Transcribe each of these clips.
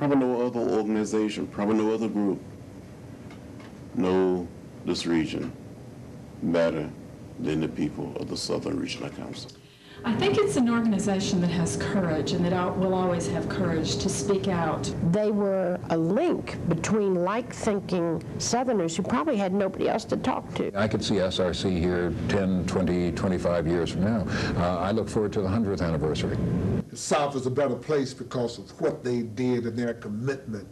Probably no other organization, probably no other group know this region better than the people of the Southern Regional Council. I think it's an organization that has courage and that will always have courage to speak out. They were a link between like-thinking Southerners who probably had nobody else to talk to. I could see SRC here 10, 20, 25 years from now. Uh, I look forward to the 100th anniversary. The South is a better place because of what they did and their commitment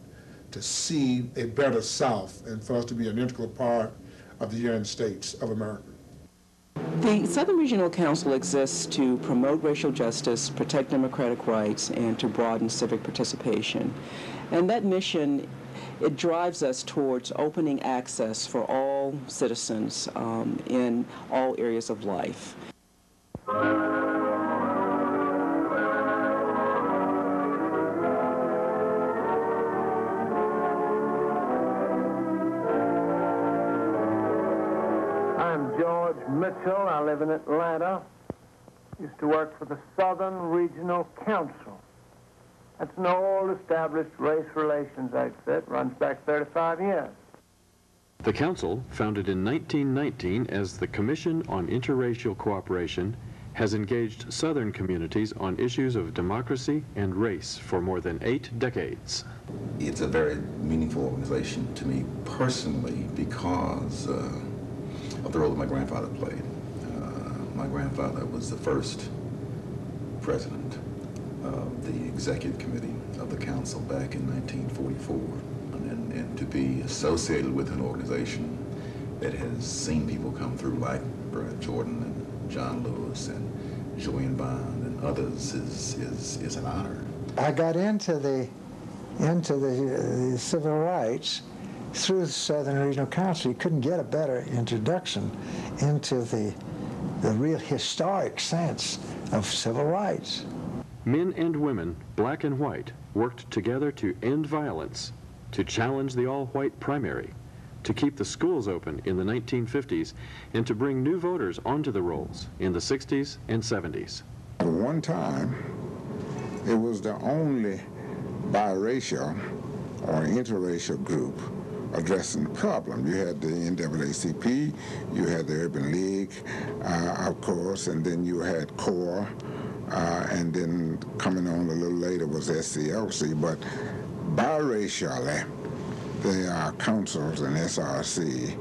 to see a better South and for us to be an integral part of the United States of America. The Southern Regional Council exists to promote racial justice, protect democratic rights, and to broaden civic participation. And that mission, it drives us towards opening access for all citizens um, in all areas of life. George Mitchell. I live in Atlanta. Used to work for the Southern Regional Council. That's an old established race relations outfit, runs back 35 years. The council, founded in 1919 as the Commission on Interracial Cooperation, has engaged Southern communities on issues of democracy and race for more than eight decades. It's a very meaningful organization to me personally because uh, of the role that my grandfather played. Uh, my grandfather was the first president of the executive committee of the council back in 1944. And, and to be associated with an organization that has seen people come through like Vernon Jordan and John Lewis and Julian Bond and others is, is, is an honor. I got into the into the, uh, the civil rights through the Southern Regional Council. You couldn't get a better introduction into the the real historic sense of civil rights. Men and women, black and white, worked together to end violence, to challenge the all-white primary, to keep the schools open in the 1950s, and to bring new voters onto the rolls in the 60s and 70s. At one time, it was the only biracial or interracial group addressing the problem. You had the NAACP, you had the Urban League, uh, of course, and then you had CORE, uh, and then coming on a little later was SCLC, but biracially, the uh, councils and SRC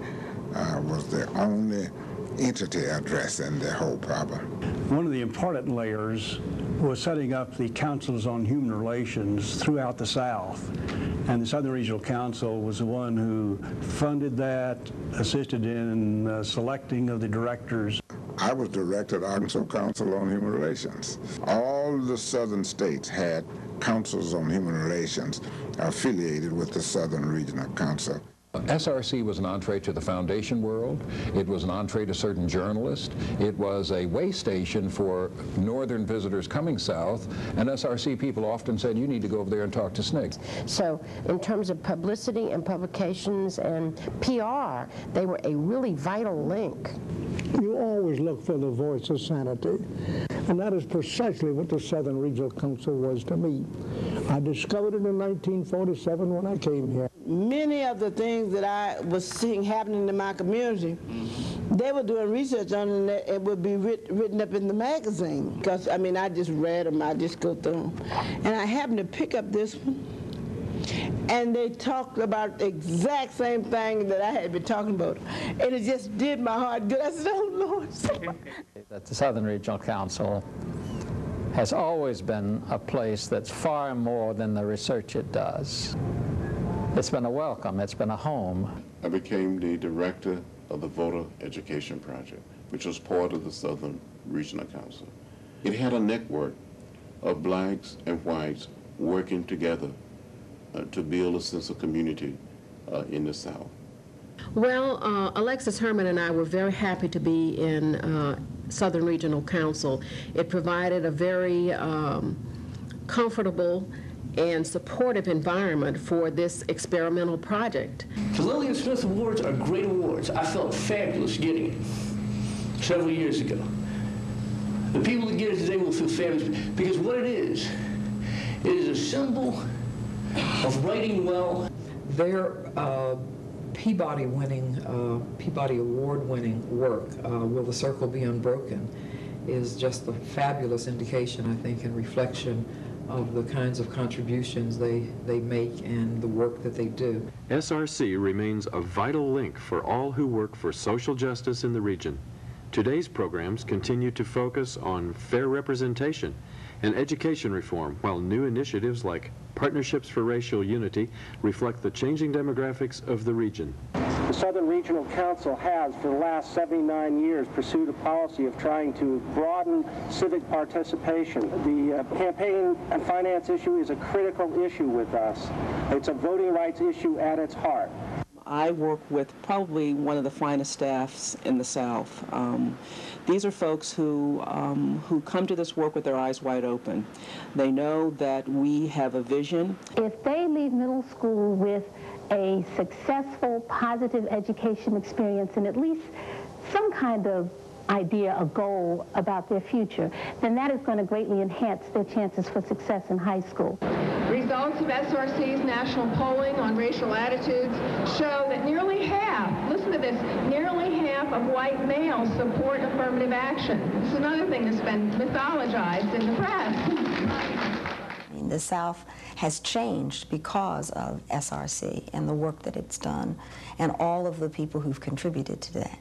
uh, was the only entity addressing the whole problem. One of the important layers was setting up the councils on human relations throughout the South. And the Southern Regional Council was the one who funded that, assisted in uh, selecting of the directors. I was director of Arkansas Council on Human Relations. All the southern states had councils on human relations affiliated with the Southern Regional Council. SRC was an entree to the foundation world. It was an entree to certain journalists. It was a way station for northern visitors coming south. And SRC people often said, you need to go over there and talk to SNCC. So in terms of publicity and publications and PR, they were a really vital link. You always look for the voice of sanity. And that is precisely what the Southern Regional Council was to me. I discovered it in 1947 when I came here. Many of the things that I was seeing happening in my community, they were doing research on it and it would be writ written up in the magazine. Because, I mean, I just read them, I just go through them. And I happened to pick up this one, and they talked about the exact same thing that I had been talking about. And it just did my heart good. I said, oh, Lord. that the Southern Regional Council has always been a place that's far more than the research it does. It's been a welcome, it's been a home. I became the director of the Voter Education Project, which was part of the Southern Regional Council. It had a network of blacks and whites working together to build a sense of community uh, in the South. Well, uh, Alexis Herman and I were very happy to be in uh, Southern Regional Council. It provided a very um, comfortable and supportive environment for this experimental project. The Lillian Smith Awards are great awards. I felt fabulous getting it several years ago. The people that get it today will feel fabulous because what it is, it is a symbol of writing well. Their uh, Peabody-winning, uh, Peabody Award-winning work, uh, Will the Circle Be Unbroken, is just a fabulous indication, I think, and reflection of the kinds of contributions they, they make and the work that they do. SRC remains a vital link for all who work for social justice in the region. Today's programs continue to focus on fair representation and education reform, while new initiatives like Partnerships for Racial Unity reflect the changing demographics of the region. The Southern Regional Council has, for the last 79 years, pursued a policy of trying to broaden civic participation. The uh, campaign and finance issue is a critical issue with us. It's a voting rights issue at its heart. I work with probably one of the finest staffs in the South. Um, these are folks who, um, who come to this work with their eyes wide open. They know that we have a vision. If they leave middle school with a successful, positive education experience and at least some kind of idea, a goal about their future, then that is going to greatly enhance their chances for success in high school. Results of SRC's national polling on racial attitudes show that nearly half, listen to this, nearly half of white males support affirmative action. Is another thing that's been mythologized in the press. The South has changed because of SRC and the work that it's done and all of the people who've contributed to that.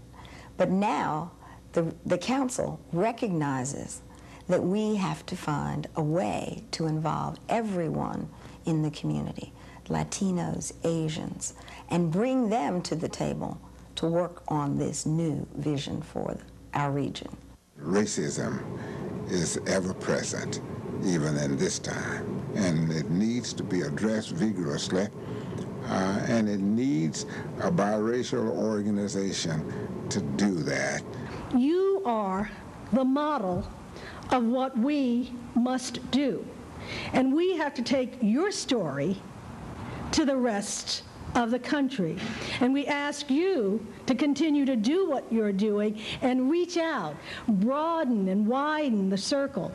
But now the, the council recognizes that we have to find a way to involve everyone in the community, Latinos, Asians, and bring them to the table to work on this new vision for our region. Racism is ever present, even in this time, and it needs to be addressed vigorously, uh, and it needs a biracial organization to do that. You are the model of what we must do. And we have to take your story to the rest of the country. And we ask you to continue to do what you're doing and reach out, broaden and widen the circle